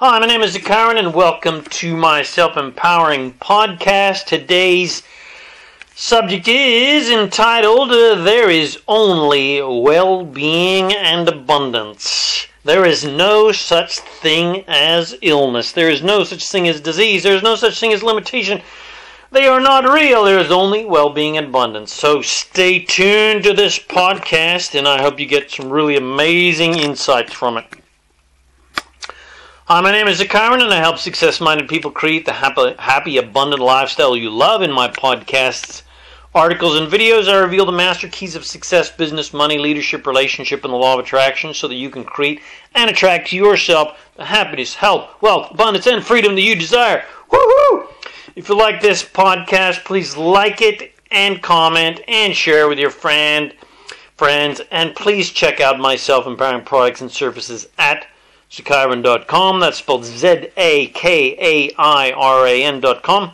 Hi, my name is Zakairan, and welcome to my self empowering podcast. Today's subject is entitled uh, There is Only Well Being and Abundance. There is no such thing as illness. There is no such thing as disease. There is no such thing as limitation. They are not real. There is only well being and abundance. So stay tuned to this podcast, and I hope you get some really amazing insights from it. Hi, my name is Zakairan, and I help success minded people create the happy, happy, abundant lifestyle you love. In my podcasts, articles, and videos, I reveal the master keys of success, business, money, leadership, relationship, and the law of attraction so that you can create and attract to yourself the happiness, health, wealth, abundance, and freedom that you desire. Woohoo! If you like this podcast, please like it and comment and share with your friend, friends, and please check out my self empowering products and services at Zakairan.com. That's spelled Z A K A I R A N.com.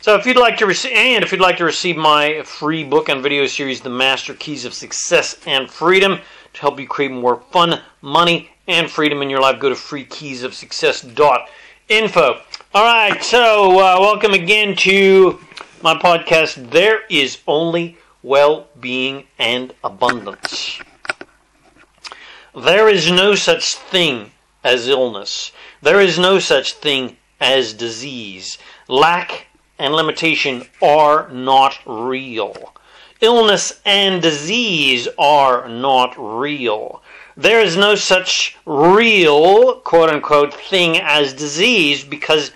So if you'd like to receive, and if you'd like to receive my free book and video series, The Master Keys of Success and Freedom, to help you create more fun, money, and freedom in your life, go to freekeysofsuccess.info. All right, so uh, welcome again to my podcast. There is only well-being and abundance. There is no such thing as illness. There is no such thing as disease. Lack and limitation are not real. Illness and disease are not real. There is no such real, quote unquote, thing as disease because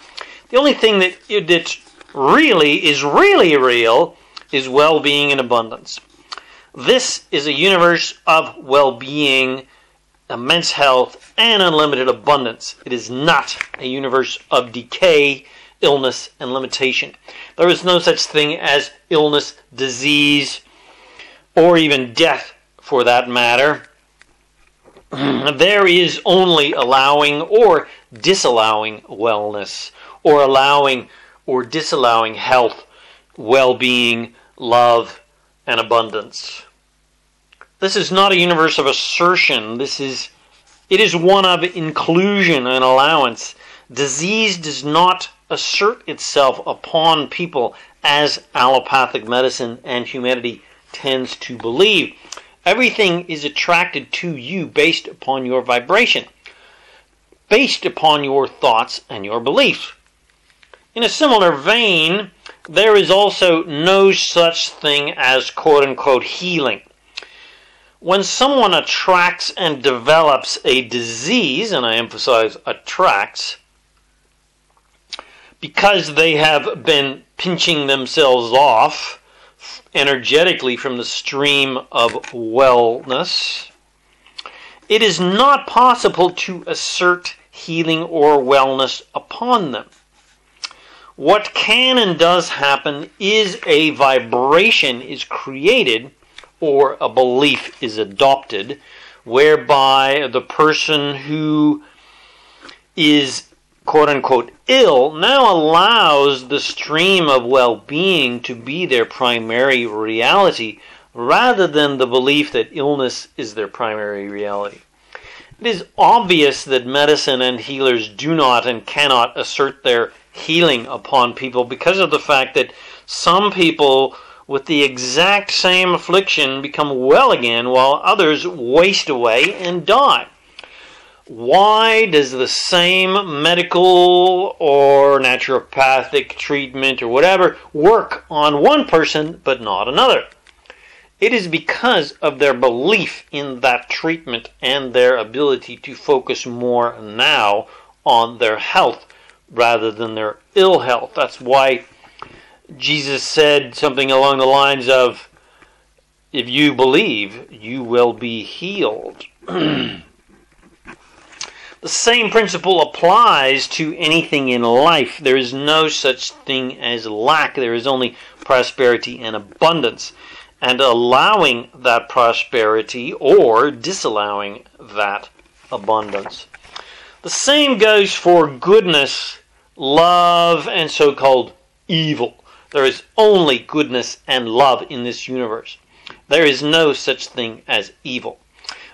the only thing that, that really is really real is well being and abundance. This is a universe of well being immense health, and unlimited abundance. It is not a universe of decay, illness, and limitation. There is no such thing as illness, disease, or even death for that matter. there is only allowing or disallowing wellness, or allowing or disallowing health, well being, love, and abundance. This is not a universe of assertion. This is it is one of inclusion and allowance. Disease does not assert itself upon people as allopathic medicine and humanity tends to believe. Everything is attracted to you based upon your vibration, based upon your thoughts and your beliefs. In a similar vein, there is also no such thing as quote unquote healing when someone attracts and develops a disease, and I emphasize attracts, because they have been pinching themselves off energetically from the stream of wellness, it is not possible to assert healing or wellness upon them. What can and does happen is a vibration is created or a belief is adopted whereby the person who is quote unquote ill now allows the stream of well being to be their primary reality rather than the belief that illness is their primary reality. It is obvious that medicine and healers do not and cannot assert their healing upon people because of the fact that some people with the exact same affliction become well again while others waste away and die. Why does the same medical or naturopathic treatment or whatever work on one person but not another? It is because of their belief in that treatment and their ability to focus more now on their health rather than their ill health. That's why Jesus said something along the lines of, If you believe, you will be healed. the same principle applies to anything in life. There is no such thing as lack, there is only prosperity and abundance. And allowing that prosperity or disallowing that abundance. The same goes for goodness, love, and so called evil. There is only goodness and love in this universe. There is no such thing as evil.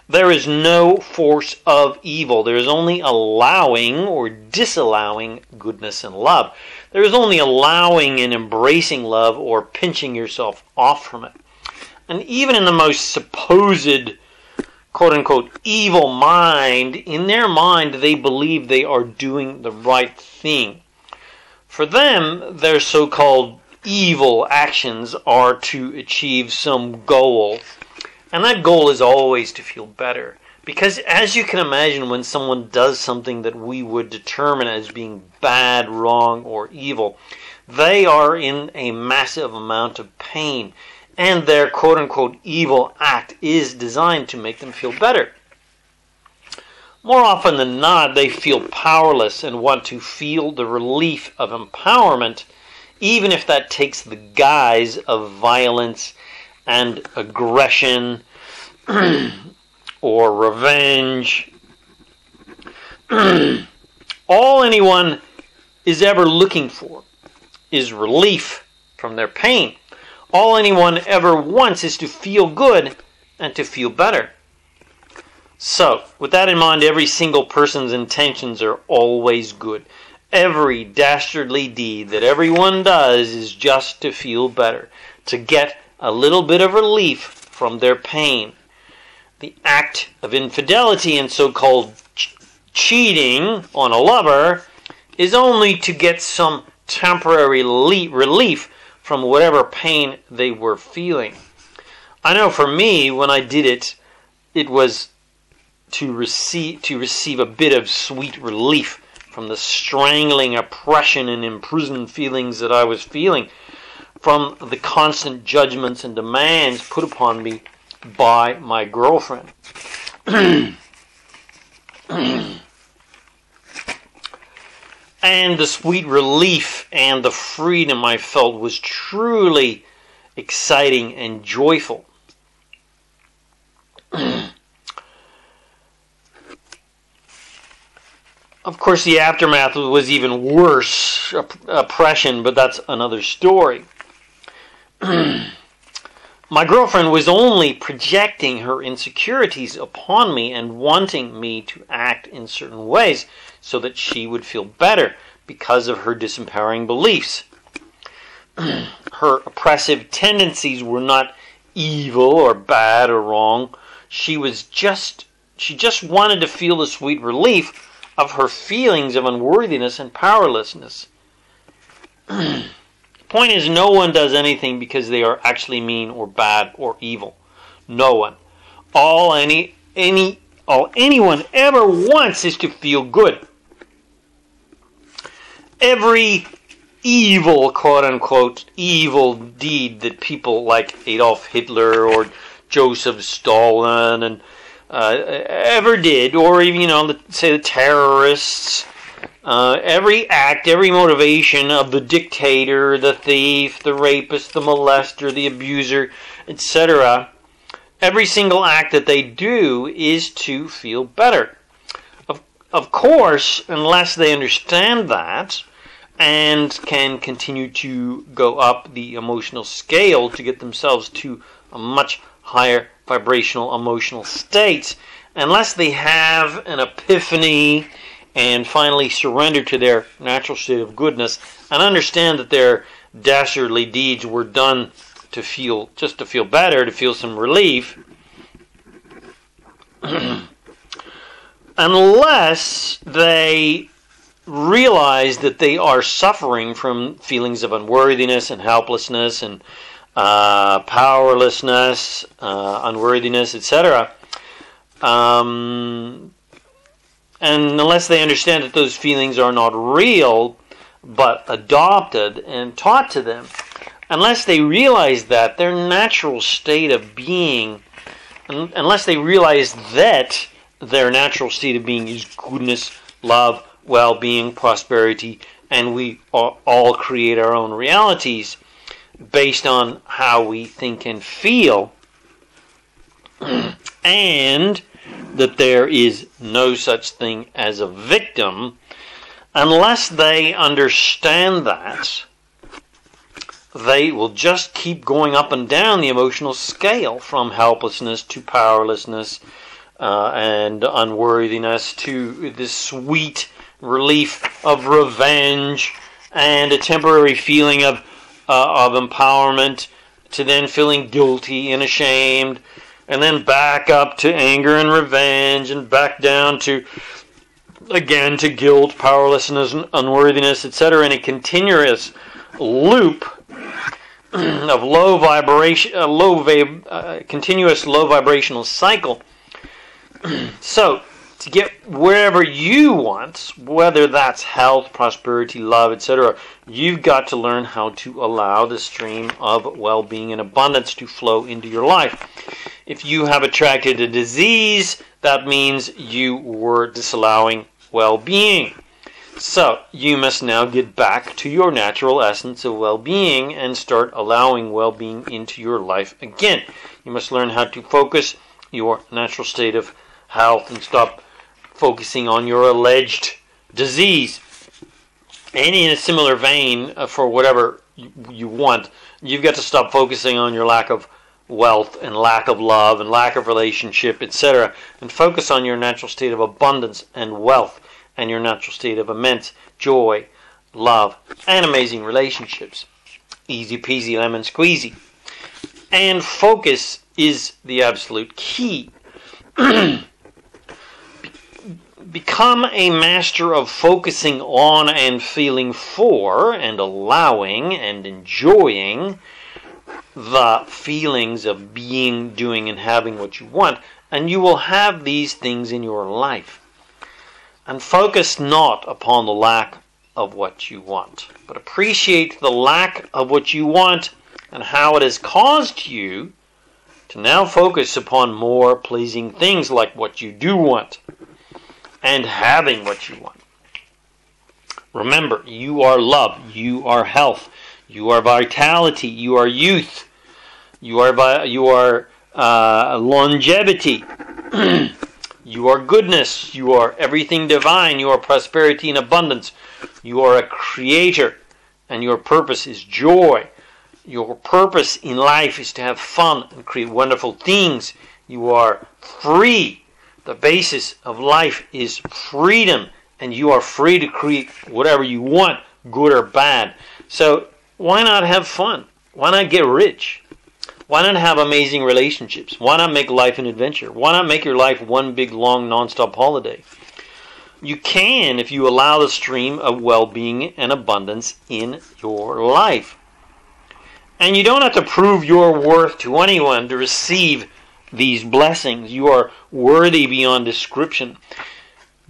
there is no force of evil. There is only allowing or disallowing goodness and love. There is only allowing and embracing love or pinching yourself off from it. And even in the most supposed quote unquote evil mind, in their mind they believe they are doing the right thing. For them, their so called evil actions are to achieve some goal and that goal is always to feel better. Because as you can imagine, when someone does something that we would determine as being bad, wrong, or evil, they are in a massive amount of pain. And their quote unquote evil act is designed to make them feel better. More often than not, they feel powerless and want to feel the relief of empowerment, even if that takes the guise of violence and aggression or revenge. All anyone is ever looking for is relief from their pain. All anyone ever wants is to feel good and to feel better. So, with that in mind, every single person's intentions are always good. Every dastardly deed that everyone does is just to feel better, to get a little bit of relief from their pain. The act of infidelity and so called ch- cheating on a lover is only to get some temporary le- relief from whatever pain they were feeling. I know for me, when I did it, it was to receive to receive a bit of sweet relief from the strangling oppression and imprisoned feelings that I was feeling from the constant judgments and demands put upon me by my girlfriend. and the sweet relief and the freedom I felt was truly exciting and joyful. Of course, the aftermath was even worse oppression, but that's another story. My girlfriend was only projecting her insecurities upon me and wanting me to act in certain ways so that she would feel better because of her disempowering beliefs. her oppressive tendencies were not evil or bad or wrong. She was just she just wanted to feel the sweet relief of her feelings of unworthiness and powerlessness. the Point is, no one does anything because they are actually mean or bad or evil. No one. All any any all anyone ever wants is to feel good. Every evil, quote unquote, evil deed that people like Adolf Hitler or Joseph Stalin and uh, ever did, or even you know, the, say the terrorists uh, every act, every motivation of the dictator, the thief, the rapist, the molester, the abuser, etc., every single act that they do is to feel better. Of, of course, unless they understand that and can continue to go up the emotional scale to get themselves to a much higher vibrational emotional state, unless they have an epiphany and finally surrender to their natural state of goodness and understand that their dastardly deeds were done to feel just to feel better, to feel some relief. Unless they realize that they are suffering from feelings of unworthiness and helplessness and uh, powerlessness, uh, unworthiness, etc. Um, and unless they understand that those feelings are not real, but adopted and taught to them, unless they realize that their natural state of being, unless they realize that their natural state of being is goodness, love, well being, prosperity, and we all create our own realities based on how we think and feel. and that there is no such thing as a victim unless they understand that they will just keep going up and down the emotional scale from helplessness to powerlessness uh, and unworthiness to this sweet relief of revenge and a temporary feeling of uh, of empowerment to then feeling guilty and ashamed and then back up to anger and revenge and back down to again to guilt powerlessness and unworthiness etc in a continuous loop of low vibration uh, low va- uh, continuous low vibrational cycle. So to get wherever you want, whether that's health, prosperity, love, etc., you've got to learn how to allow the stream of well being and abundance to flow into your life. If you have attracted a disease, that means you were disallowing well being. So, you must now get back to your natural essence of well being and start allowing well being into your life again. You must learn how to focus your natural state of health and stop focusing on your alleged disease. And in a similar vein, uh, for whatever you, you want, you've got to stop focusing on your lack of wealth and lack of love and lack of relationship, etc., and focus on your natural state of abundance and wealth and your natural state of immense joy, love, and amazing relationships. Easy peasy lemon squeezy. And focus is the absolute key. become a master of focusing on and feeling for and allowing and enjoying the feelings of being, doing, and having what you want, and you will have these things in your life. And focus not upon the lack of what you want, but appreciate the lack of what you want and how it has caused you to now focus upon more pleasing things like what you do want and having what you want. Remember, you are love, you are health, you are vitality, you are youth, you are you are uh, longevity, you are goodness, you are everything divine, you are prosperity and abundance, you are a creator, and your purpose is joy. Your purpose in life is to have fun and create wonderful things. You are free the basis of life is freedom, and you are free to create whatever you want, good or bad. So why not have fun? Why not get rich? Why not have amazing relationships? Why not make life an adventure? Why not make your life one big, long, nonstop holiday? You can if you allow the stream of well being and abundance in your life. And you don't have to prove your worth to anyone to receive these blessings. You are worthy beyond description.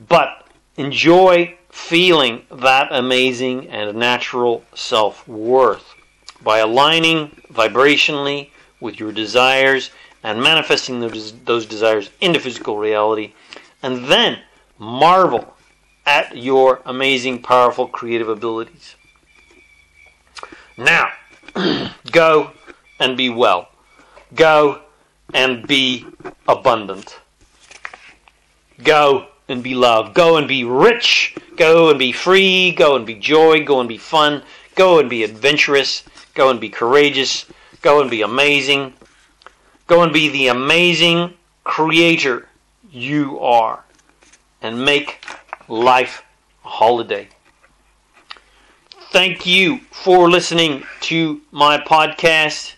But enjoy feeling that amazing and natural self worth by aligning vibrationally with your desires and manifesting those, those desires into physical reality. And then marvel at your amazing, powerful, creative abilities. Now, go and be well. Go and be abundant. Go and be loved. Go and be rich. Go and be free. Go and be joy. Go and be fun. Go and be adventurous. Go and be courageous. Go and be amazing. Go and be the amazing creator you are. And make life a holiday. Thank you for listening to my podcast.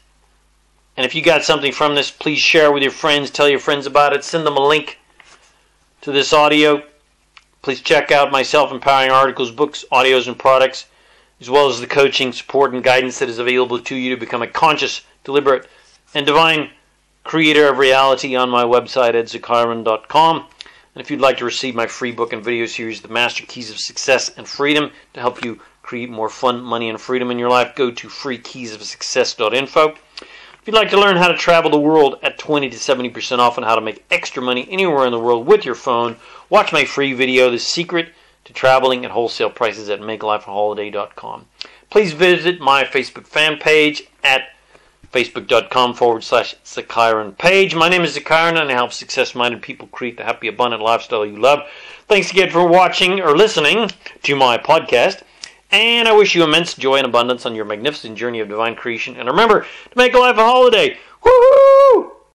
And if you got something from this, please share with your friends. Tell your friends about it. Send them a link to this audio. Please check out my self empowering articles, books, audios, and products, as well as the coaching, support, and guidance that is available to you to become a conscious, deliberate, and divine creator of reality on my website, at zakairan.com. And if you'd like to receive my free book and video series, The Master Keys of Success and Freedom, to help you create more fun, money, and freedom in your life, go to freekeysofsuccess.info. If you'd like to learn how to travel the world at 20 to 70% off and how to make extra money anywhere in the world with your phone, watch my free video, The Secret to Traveling at Wholesale Prices at MakeLifeAHoliday.com. Please visit my Facebook fan page at facebook.com forward slash Zakairan page. My name is Zakairan and I help success minded people create the happy, abundant lifestyle you love. Thanks again for watching or listening to my podcast. And I wish you immense joy and abundance on your magnificent journey of divine creation. And remember to make life a holiday. Woohoo!